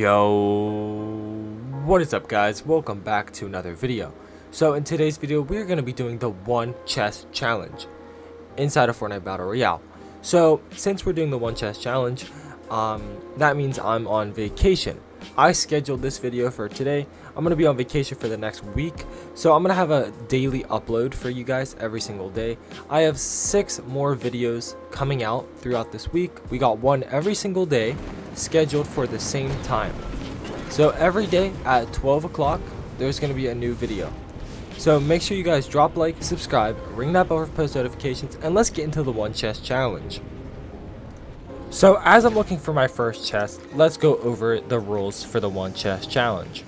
Yo, what is up guys? Welcome back to another video. So in today's video, we're going to be doing the one chest challenge inside of Fortnite Battle Royale. So since we're doing the one chest challenge, um, that means I'm on vacation. I scheduled this video for today. I'm going to be on vacation for the next week. So I'm going to have a daily upload for you guys every single day. I have six more videos coming out throughout this week. We got one every single day scheduled for the same time. So every day at 12 o'clock, there's going to be a new video. So make sure you guys drop like, subscribe, ring that bell for post notifications, and let's get into the one chest challenge. So as I'm looking for my first chest, let's go over the rules for the one chest challenge.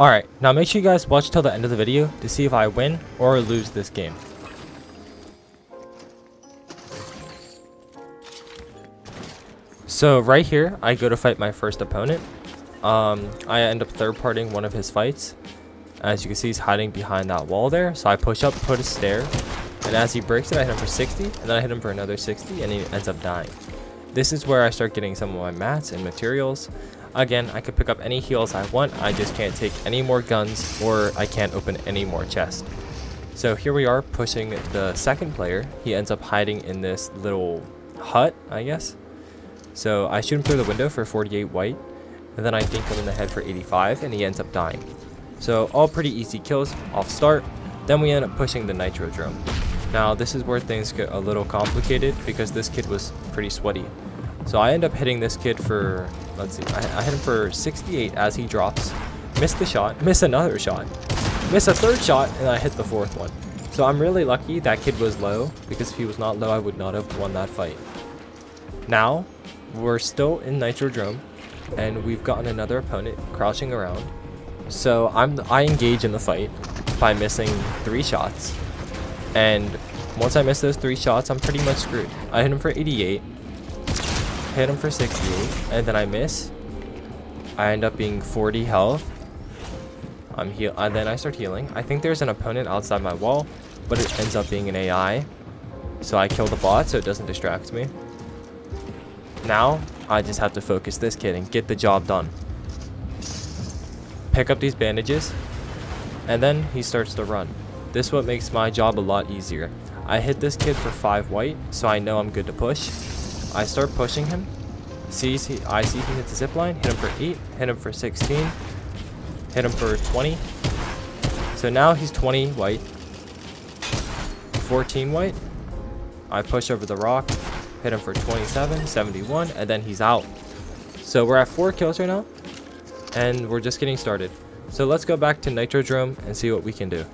Alright, now make sure you guys watch till the end of the video to see if I win or lose this game. So right here, I go to fight my first opponent. Um, I end up third partying one of his fights. As you can see, he's hiding behind that wall there. So I push up, put a stair, and as he breaks it, I hit him for 60, and then I hit him for another 60, and he ends up dying. This is where I start getting some of my mats and materials. Again, I could pick up any heals I want, I just can't take any more guns, or I can't open any more chests. So here we are pushing the second player. He ends up hiding in this little hut, I guess. So I shoot him through the window for 48 white, and then I dink him in the head for 85, and he ends up dying. So all pretty easy kills off start. Then we end up pushing the Nitrodrome. Now this is where things get a little complicated because this kid was pretty sweaty. So I end up hitting this kid for, let's see, I, I hit him for 68 as he drops, miss the shot, miss another shot, miss a third shot, and I hit the fourth one. So I'm really lucky that kid was low because if he was not low, I would not have won that fight. Now, we're still in Nitrodrome, and we've gotten another opponent crouching around. So I'm I engage in the fight by missing three shots, and once I miss those three shots, I'm pretty much screwed. I hit him for 88, hit him for 68, and then I miss. I end up being 40 health. I'm heal, and then I start healing. I think there's an opponent outside my wall, but it ends up being an AI. So I kill the bot so it doesn't distract me. Now, I just have to focus this kid and get the job done. Pick up these bandages, and then he starts to run. This what makes my job a lot easier. I hit this kid for 5 white, so I know I'm good to push. I start pushing him. Sees he, I see he hits the zip line, hit him for 8, hit him for 16, hit him for 20. So now he's 20 white, 14 white. I push over the rock, hit him for 27, 71, and then he's out. So we're at 4 kills right now, and we're just getting started. So let's go back to Nitrodrome and see what we can do.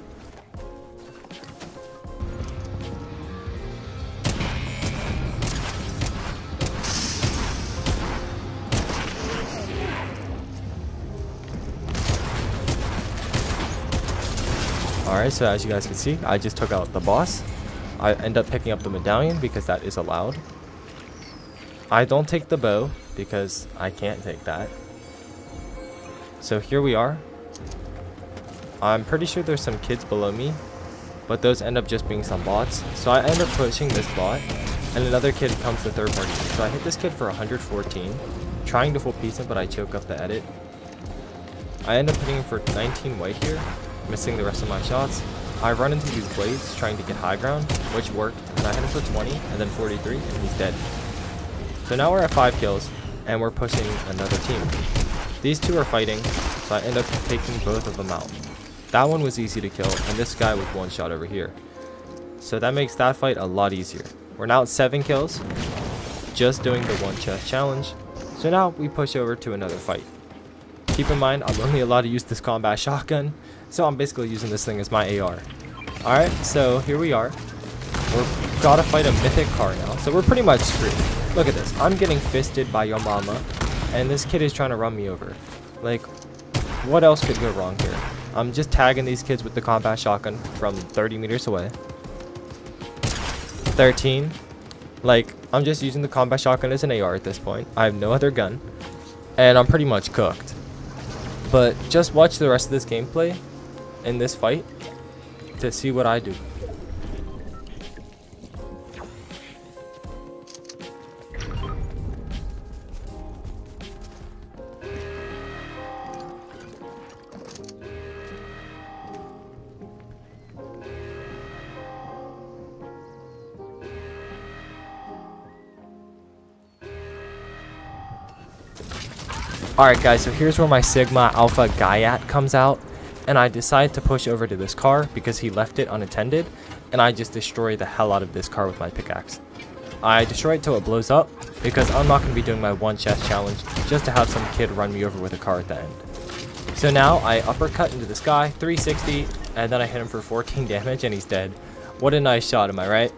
Alright, so as you guys can see, I just took out the boss. I end up picking up the medallion because that is allowed. I don't take the bow because I can't take that. So here we are. I'm pretty sure there's some kids below me, but those end up just being some bots. So I end up pushing this bot, and another kid comes to third party. So I hit this kid for 114, trying to full piece him, but I choke up the edit. I end up hitting him for 19 white here, missing the rest of my shots. I run into these blades trying to get high ground, which worked, and I hit him for 20, and then 43, and he's dead. So now we're at 5 kills, and we're pushing another team. These two are fighting, so I end up taking both of them out. That one was easy to kill, and this guy was one shot over here. So that makes that fight a lot easier. We're now at 7 kills, just doing the one chest challenge. So now we push over to another fight. Keep in mind, I'm only allowed to use this combat shotgun, so I'm basically using this thing as my AR. Alright, so here we are. We're gotta fight a mythic car now, so we're pretty much screwed. Look at this. I'm getting fisted by your mama, and this kid is trying to run me over. Like, what else could go wrong here? I'm just tagging these kids with the combat shotgun from 30 meters away. 13. Like, I'm just using the combat shotgun as an AR at this point. I have no other gun. And I'm pretty much cooked. But just watch the rest of this gameplay in this fight to see what I do. Alright guys, so here's where my Sigma Alpha Gaiat comes out. And I decide to push over to this car because he left it unattended. And I just destroy the hell out of this car with my pickaxe. I destroy it till it blows up because I'm not going to be doing my one chest challenge just to have some kid run me over with a car at the end. So now I uppercut into this guy, 360, and then I hit him for 14 damage and he's dead. What a nice shot, am I right?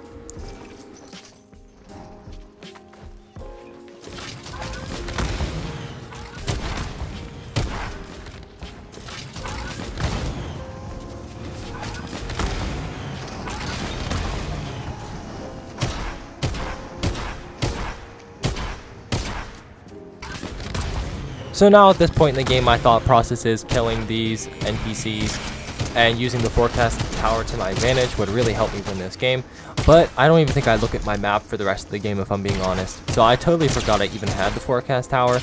So now at this point in the game, my thought process is killing these NPCs and using the forecast tower to my advantage would really help me win this game. But I don't even think I look at my map for the rest of the game if I'm being honest. So I totally forgot I even had the forecast tower.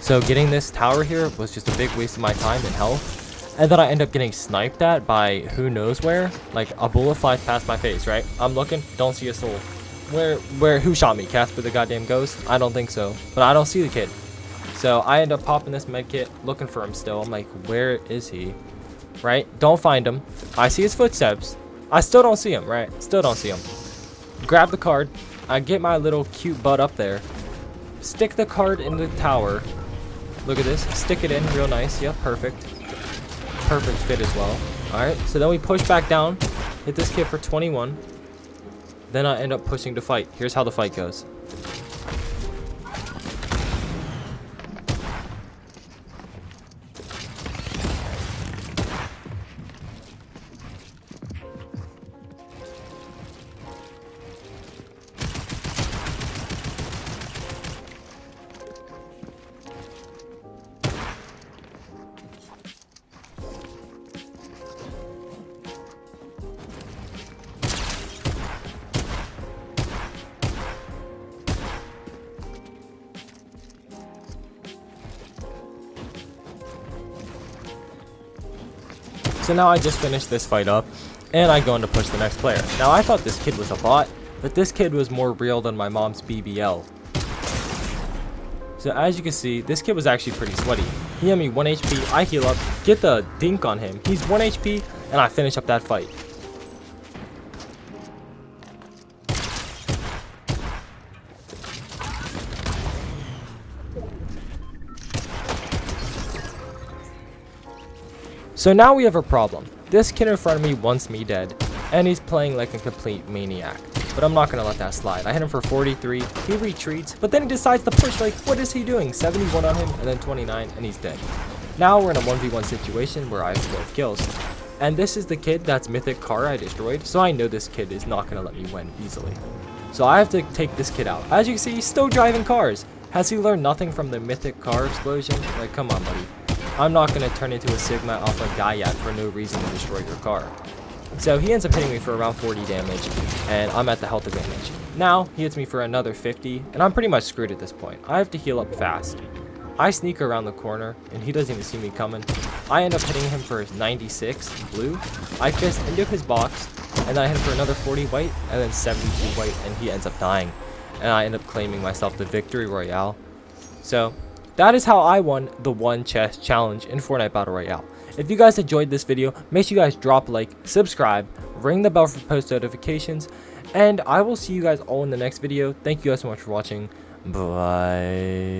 So getting this tower here was just a big waste of my time and health. And then I end up getting sniped at by who knows where. Like a bullet flies past my face, right? I'm looking, don't see a soul. Where, where, who shot me? Casper the goddamn ghost? I don't think so. But I don't see the kid. So I end up popping this medkit, looking for him still. I'm like, where is he? Right? Don't find him. I see his footsteps. I still don't see him, right? Still don't see him. Grab the card. I get my little cute butt up there. Stick the card in the tower. Look at this. Stick it in real nice. Yep, perfect. Perfect fit as well. Alright, so then we push back down. Hit this kid for 21. Then I end up pushing to fight. Here's how the fight goes. So now I just finished this fight up, and I go in to push the next player. Now I thought this kid was a bot, but this kid was more real than my mom's BBL. So as you can see, this kid was actually pretty sweaty. He had me 1 HP, I heal up, get the dink on him. He's 1 HP, and I finish up that fight. So now we have a problem. This kid in front of me wants me dead, and he's playing like a complete maniac. But I'm not to let that slide. I hit him for 43, he retreats, but then he decides to push like, what is he doing? 71 on him, and then 29, and he's dead. Now we're in a 1v1 situation where I have 12 kills. And this is the kid that's mythic car I destroyed, so I know this kid is not to let me win easily. So I have to take this kid out. As you can see, he's still driving cars. Has he learned nothing from the mythic car explosion? Like, come on, buddy. I'm not going to turn into a Sigma Alpha Gaiat for no reason to destroy your car. So he ends up hitting me for around 40 damage, and I'm at the health advantage. Now, he hits me for another 50, and I'm pretty much screwed at this point. I have to heal up fast. I sneak around the corner, and he doesn't even see me coming. I end up hitting him for 96 blue. I fist into his box, and then I hit him for another 40 white, and then 72 white, and he ends up dying. And I end up claiming myself the victory royale. So, that is how I won the one chest challenge in Fortnite Battle Royale. If you guys enjoyed this video, make sure you guys drop a like, subscribe, ring the bell for post notifications, and I will see you guys all in the next video. Thank you guys so much for watching. Bye.